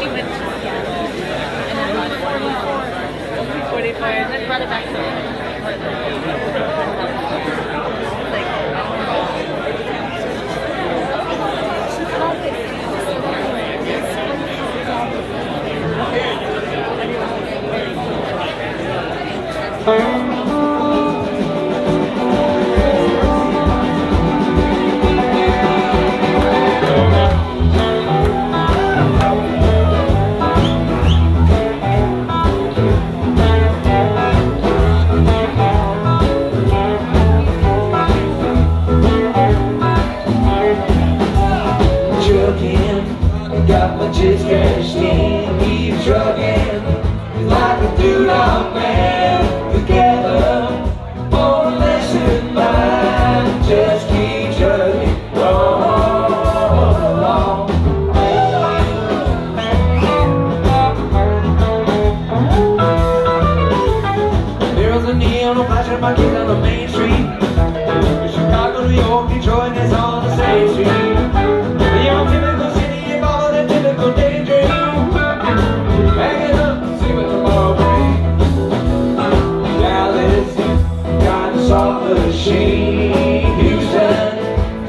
she went to and then like 44, 44, and then brought it back to like,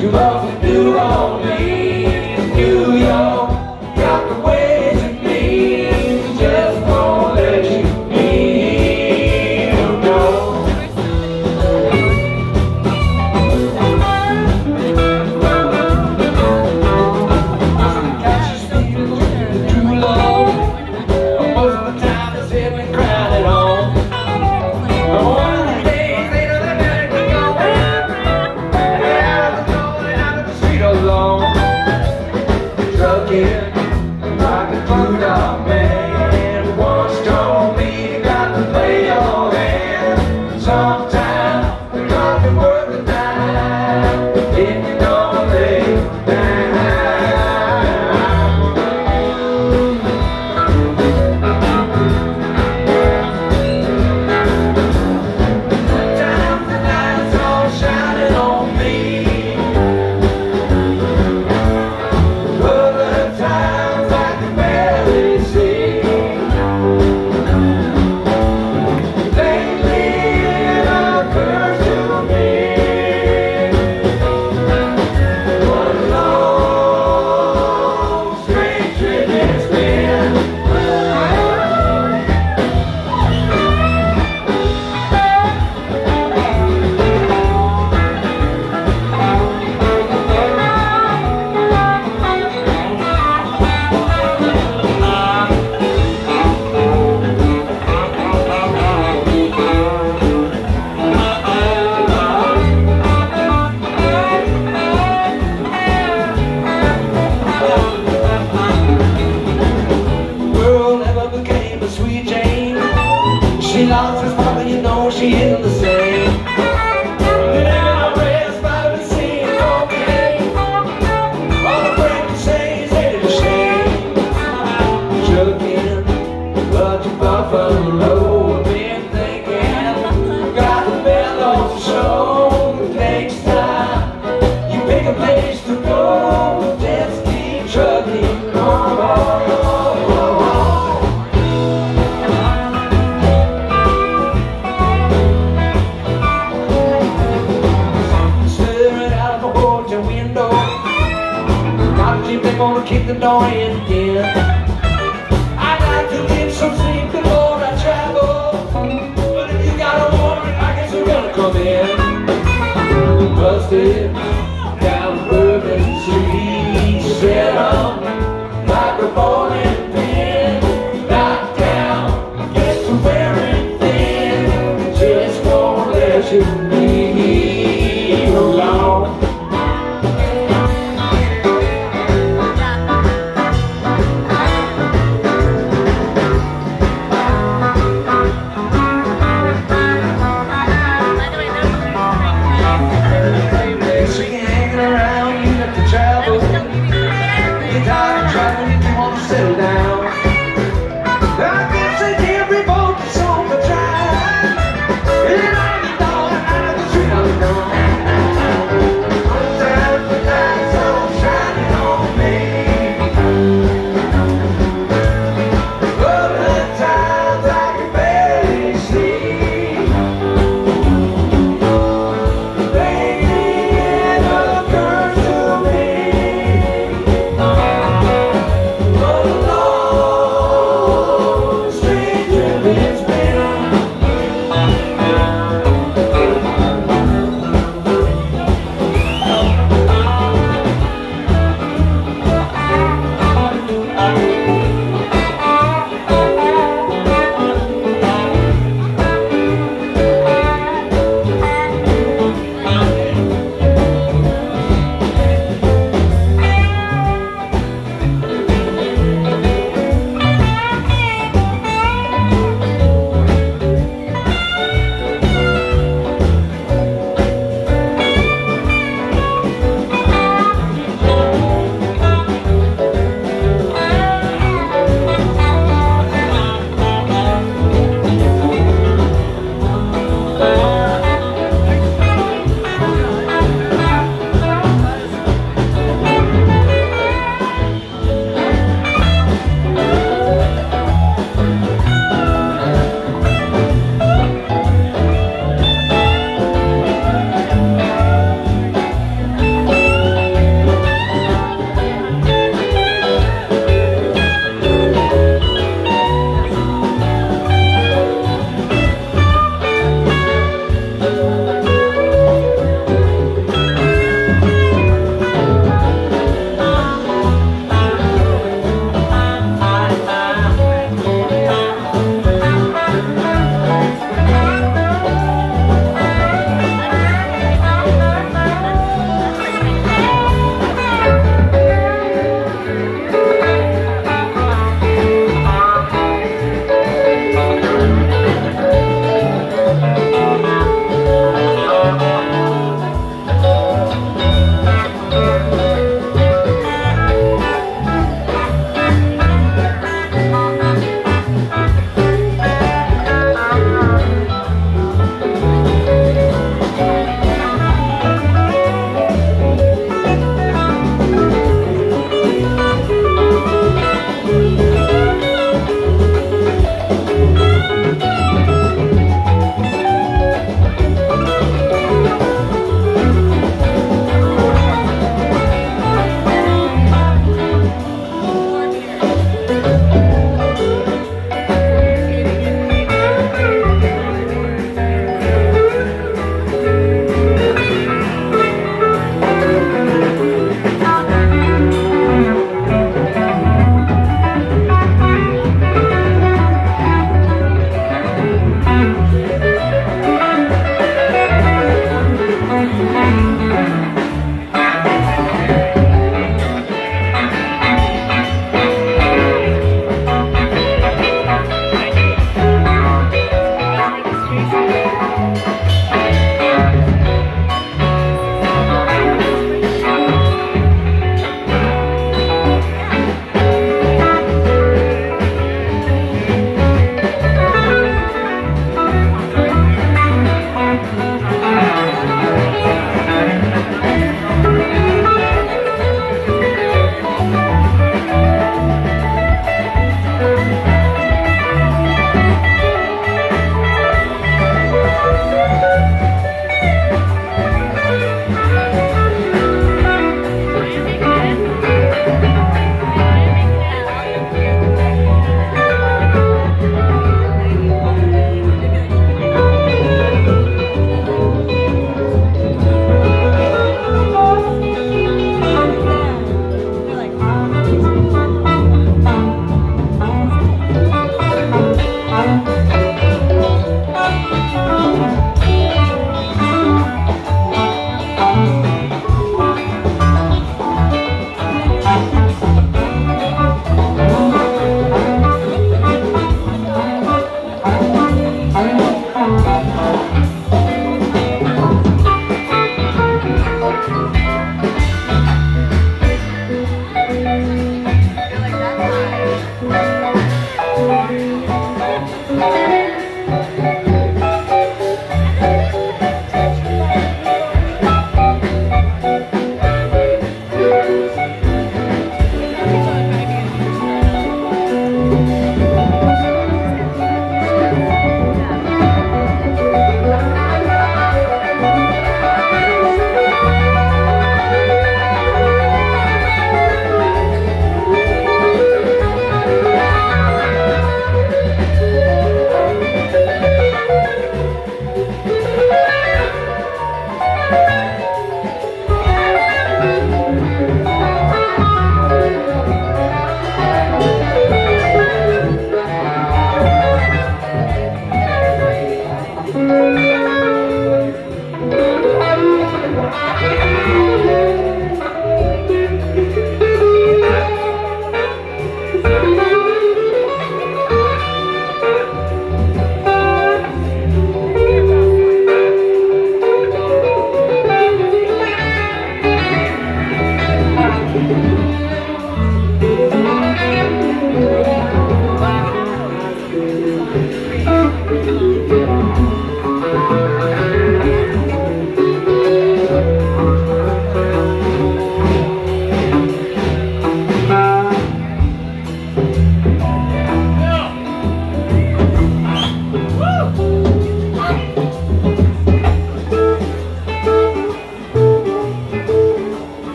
You love me. annoying dear. I like to get some sleep before I travel, but if you got a warrant, I guess you're gonna come in. Busted down Bourbon Street, set up like a bowling pin, knocked down, get to wearing thin, just won't let you.